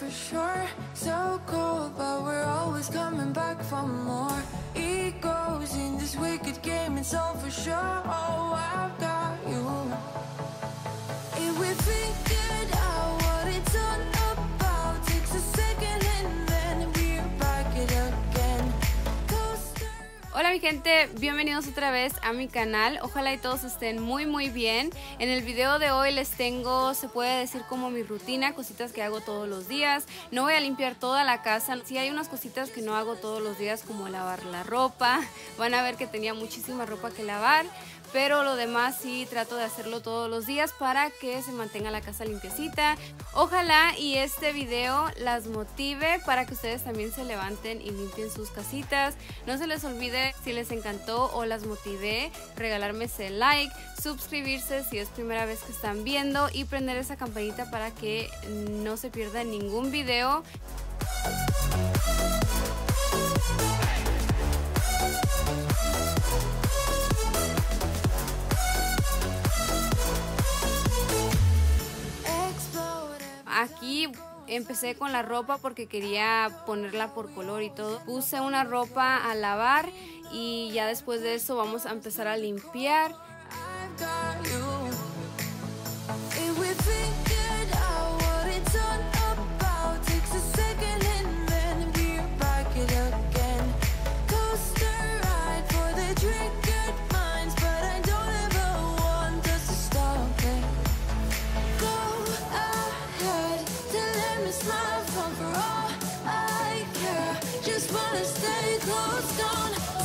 for sure. So cold, but we're always coming back for more. Egos in this wicked game, it's all for sure. Oh, I've got Hola mi gente, bienvenidos otra vez a mi canal. Ojalá y todos estén muy muy bien. En el video de hoy les tengo, se puede decir como mi rutina, cositas que hago todos los días. No voy a limpiar toda la casa. Sí hay unas cositas que no hago todos los días como lavar la ropa. Van a ver que tenía muchísima ropa que lavar. Pero lo demás sí trato de hacerlo todos los días para que se mantenga la casa limpiecita. Ojalá y este video las motive para que ustedes también se levanten y limpien sus casitas. No se les olvide si les encantó o las motivé, regalarme ese like, suscribirse si es primera vez que están viendo y prender esa campanita para que no se pierda ningún video. Aquí empecé con la ropa porque quería ponerla por color y todo. Puse una ropa a lavar y ya después de eso vamos a empezar a limpiar. Stay close, don't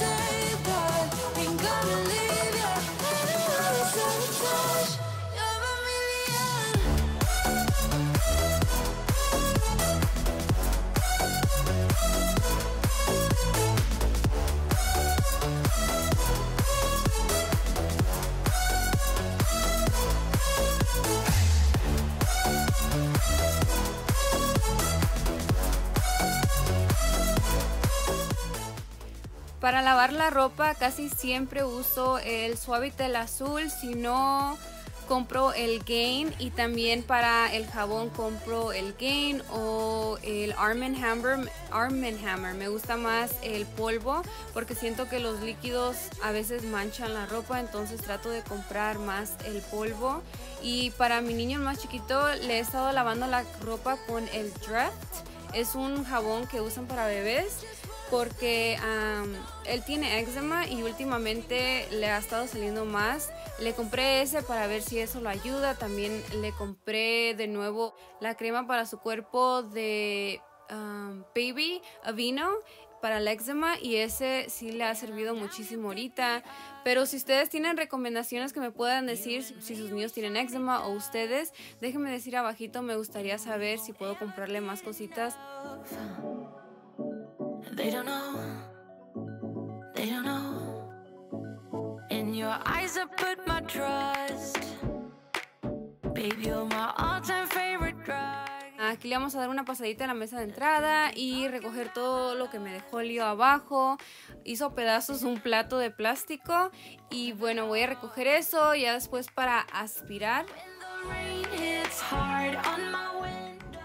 Para lavar la ropa casi siempre uso el Suavitel azul, si no compro el Gain y también para el jabón compro el Gain o el Arm Hammer. Me gusta más el polvo porque siento que los líquidos a veces manchan la ropa, entonces trato de comprar más el polvo. Y para mi niño más chiquito le he estado lavando la ropa con el Drift. Es un jabón que usan para bebés porque am, él tiene eczema y últimamente le ha estado saliendo más. Le compré ese para ver si eso lo ayuda. También le compré de nuevo la crema para su cuerpo de am, Baby Avino para el eczema y ese sí le ha servido muchísimo ahorita. Pero si ustedes tienen recomendaciones que me puedan decir si sus niños tienen eczema o ustedes, déjenme decir abajito, me gustaría saber si puedo comprarle más cositas. They don't know. They don't know. In your eyes, I put my trust. Baby, you're my all time favorite drug. Aquí le vamos a dar una pasadita a la mesa de entrada y recoger todo lo que me dejó lío abajo. Hizo pedazos un plato de plástico y bueno, voy a recoger eso ya después para aspirar.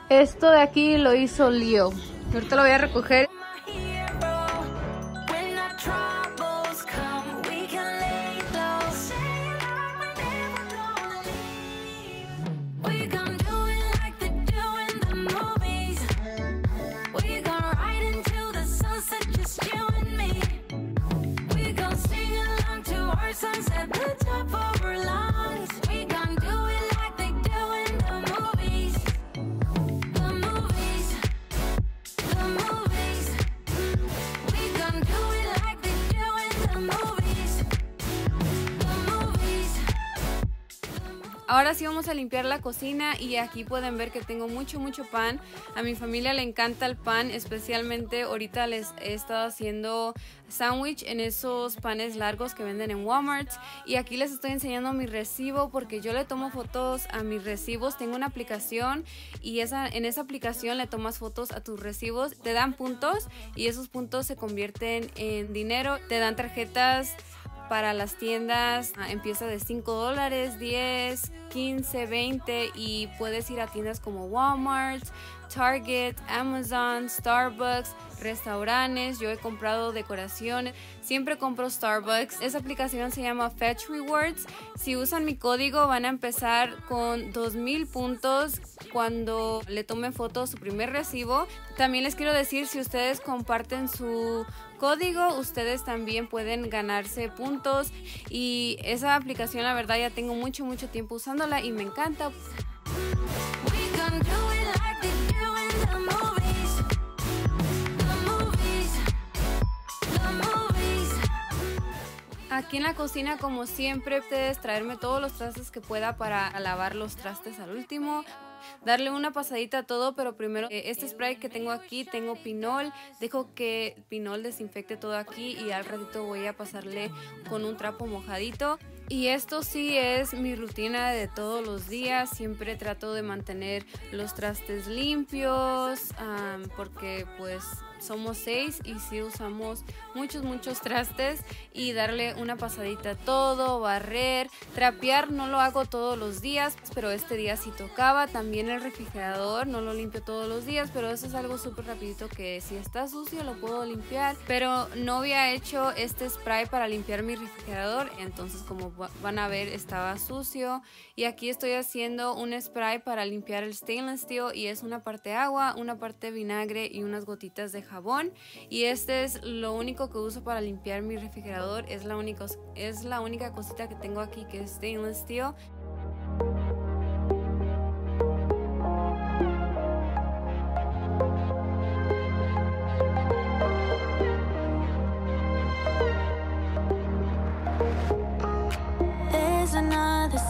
Esto de aquí lo hizo lío. Ahorita lo voy a recoger. Ahora sí vamos a limpiar la cocina y aquí pueden ver que tengo mucho, mucho pan. A mi familia le encanta el pan, especialmente ahorita les he estado haciendo sándwich en esos panes largos que venden en Walmart. Y aquí les estoy enseñando mi recibo porque yo le tomo fotos a mis recibos. Tengo una aplicación y en esa aplicación le tomas fotos a tus recibos. Te dan puntos y esos puntos se convierten en dinero. Te dan tarjetas para las tiendas ah, empieza de 5 dólares, 10, 15, 20 y puedes ir a tiendas como Walmart, Target, Amazon, Starbucks, restaurantes, yo he comprado decoraciones, siempre compro Starbucks. Esa aplicación se llama Fetch Rewards. Si usan mi código van a empezar con 2000 puntos cuando le tomen foto su primer recibo. También les quiero decir, si ustedes comparten su código, ustedes también pueden ganarse puntos y esa aplicación la verdad ya tengo mucho mucho tiempo usándola y me encanta. Aquí en la cocina, como siempre, ustedes traerme todos los trastes que pueda para lavar los trastes al último. Darle una pasadita a todo, pero primero eh, este spray que tengo aquí, tengo pinol. Dejo que pinol desinfecte todo aquí y al ratito voy a pasarle con un trapo mojadito. Y esto sí es mi rutina de todos los días. Siempre trato de mantener los trastes limpios am, porque pues somos seis y sí usamos muchos, muchos trastes y darle una pasadita a todo, barrer, trapear, no lo hago todos los días, pero este día sí tocaba. También el refrigerador, no lo limpio todos los días, pero eso es algo súper rapidito que si está sucio lo puedo limpiar. Pero no había hecho este spray para limpiar mi refrigerador, entonces como va- van a ver estaba sucio. Y aquí estoy haciendo un spray para limpiar el stainless steel y es una parte agua, una parte vinagre y unas gotitas de jabón. Y este es lo único que uso para limpiar mi refrigerador. Es la única, es la única cosita que tengo aquí que es stainless steel.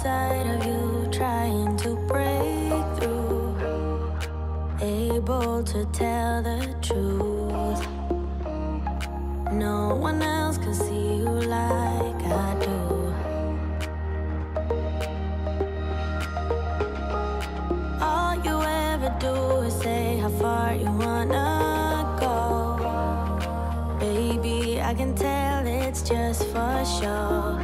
Side of you trying Able to tell the truth. No one else can see you like I do. All you ever do is say how far you wanna go. Baby, I can tell it's just for show.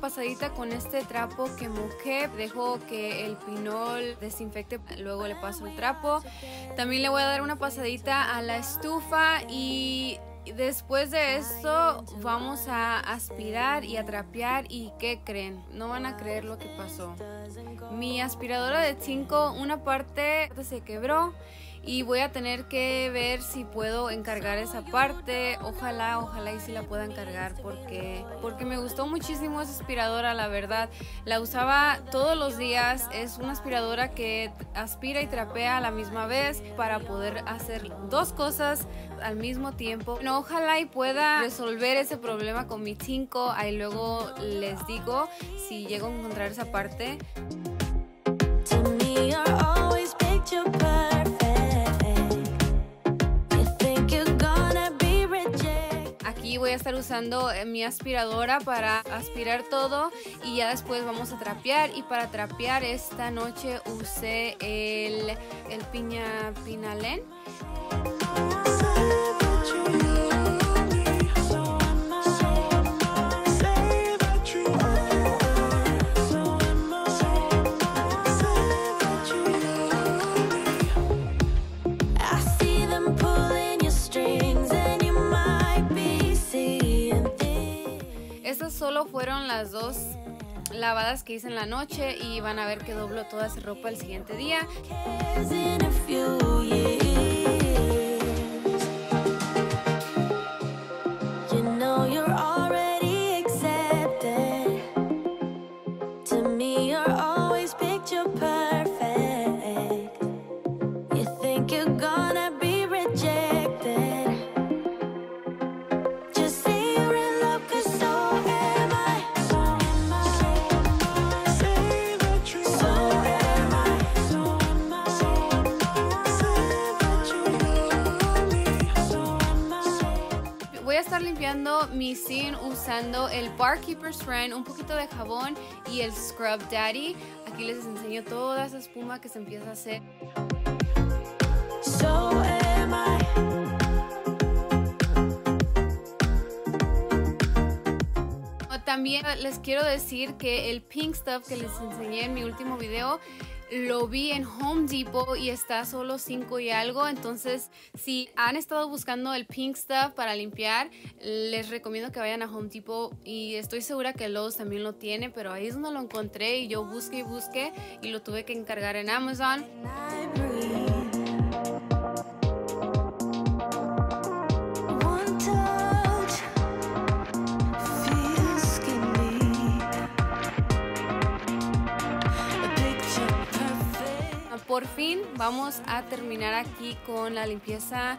Pasadita con este trapo que mojé. Dejo que el pinol desinfecte, luego le paso el trapo. También le voy a dar una pasadita a la estufa y después de esto vamos a aspirar y a trapear y ¿qué creen? No van a creer lo que pasó. Mi aspiradora de 5, una parte se quebró y voy a tener que ver si puedo encargar esa parte. Ojalá, ojalá y si la pueda encargar porque porque me gustó muchísimo esa aspiradora, la verdad. La usaba todos los días. Es una aspiradora que aspira y trapea a la misma vez para poder hacer dos cosas al mismo tiempo. Bueno, ojalá y pueda resolver ese problema con mi 5. Ahí luego les digo si llego a encontrar esa parte. Voy a estar usando eh, mi aspiradora para aspirar todo y ya después vamos a trapear y para trapear esta noche usé el, el piña pinalén. Las dos lavadas que hice en la noche y van a ver que doblo toda esa ropa el siguiente día. Usando el Barkeeper's Friend, un poquito de jabón y el Scrub Daddy. Aquí les enseño toda esa espuma que se empieza a hacer. So am I. También les quiero decir que el pink stuff que les enseñé en mi último video lo vi en Home Depot y está solo 5 y algo. Entonces, si han estado buscando el pink stuff para limpiar, les recomiendo que vayan a Home Depot. Y estoy segura que Lowe's también lo tiene, pero ahí es donde lo encontré y yo busqué y busqué y lo tuve que encargar en Amazon. Por fin vamos a terminar aquí con la limpieza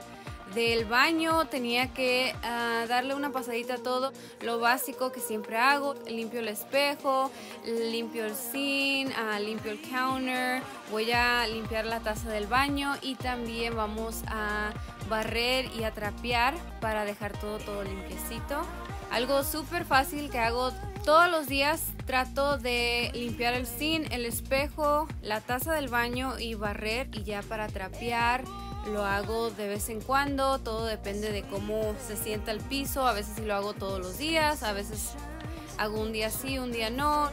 del baño. Tenía que ah, darle una pasadita a todo lo básico que siempre hago. Limpio el espejo, limpio el zinc, ah, limpio el counter. Voy a limpiar la taza del baño y también vamos a barrer y a trapear para dejar todo todo limpiecito. Algo súper fácil que hago todos los días. Trato de limpiar el zinc, el espejo, la taza del baño y barrer. Y ya para trapear lo hago de vez en cuando. Todo depende de cómo se sienta el piso. A veces sí lo hago todos los días. A veces hago un día sí, un día no.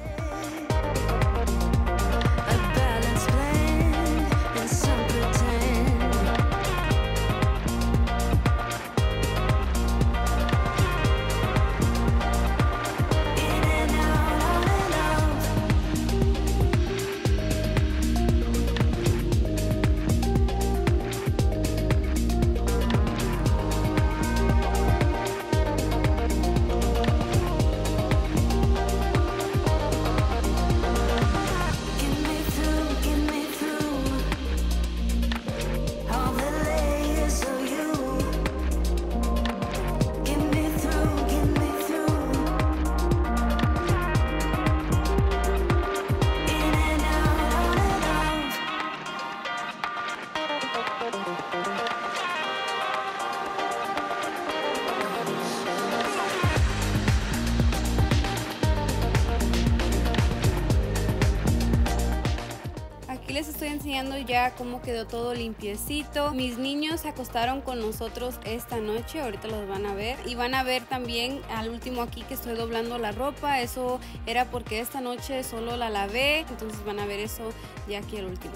Ya cómo quedó todo limpiecito. Mis niños se acostaron con nosotros esta noche, ahorita los van a ver. Y van a ver también al último aquí que estoy doblando la ropa. Eso era porque esta noche solo la lavé, entonces van a ver eso ya aquí al último.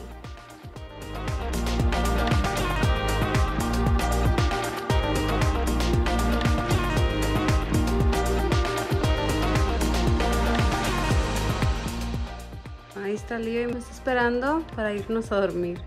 Ahí está Leo y me está esperando para irnos a dormir.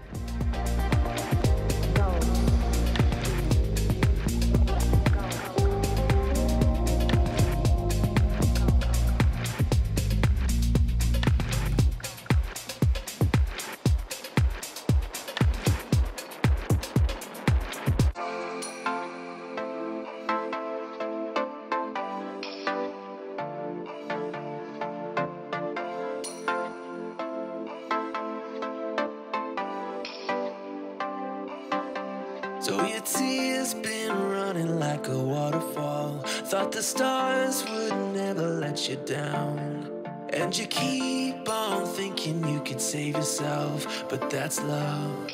Down. And you keep on thinking you could save yourself, but that's love.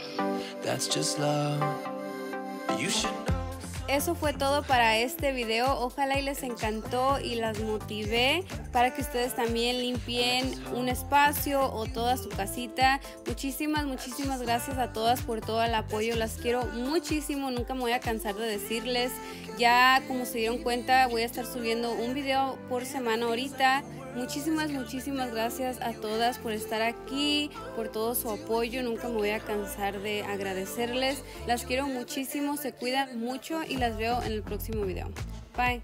That's just love. You should know. Eso fue todo para este video. Ojalá y les encantó y las motivé para que ustedes también limpien un espacio o toda su casita. Muchísimas, muchísimas gracias a todas por todo el apoyo. Las quiero muchísimo. Nunca me voy a cansar de decirles. Ya como se dieron cuenta voy a estar subiendo un video por semana ahorita. Muchísimas, muchísimas gracias a todas por estar aquí, por todo su apoyo. Nunca me voy a cansar de agradecerles. Las quiero muchísimo, se cuidan mucho y las veo en el próximo video. Bye.